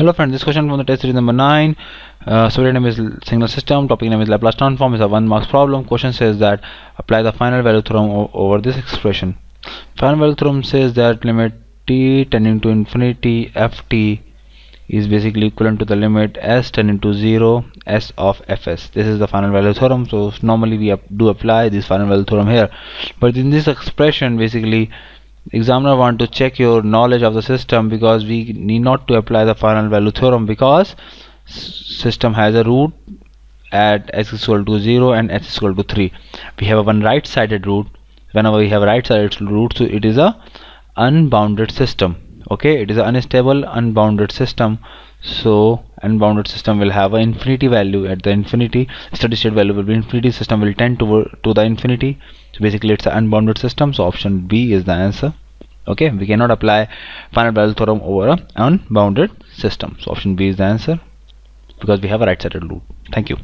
Hello friends, this question from the test series number 9. Uh, subject name is signal system, topic name is Laplace transform, is a one marks problem. Question says that apply the final value theorem over this expression. Final value theorem says that limit t tending to infinity ft is basically equivalent to the limit s tending to 0 s of fs. This is the final value theorem. So normally we do apply this final value theorem here. But in this expression basically examiner want to check your knowledge of the system because we need not to apply the final value theorem because system has a root at x is equal to 0 and x is equal to 3 we have a one right sided root. Whenever we have right sided root so it is a unbounded system okay it is an unstable unbounded system. So unbounded system will have an infinity value. At the infinity steady state value will be infinity. System will tend to to the infinity. So basically it's an unbounded system. So option b is the answer. Okay we cannot apply finite value theorem over a unbounded system. So option b is the answer because we have a right sided root. Thank you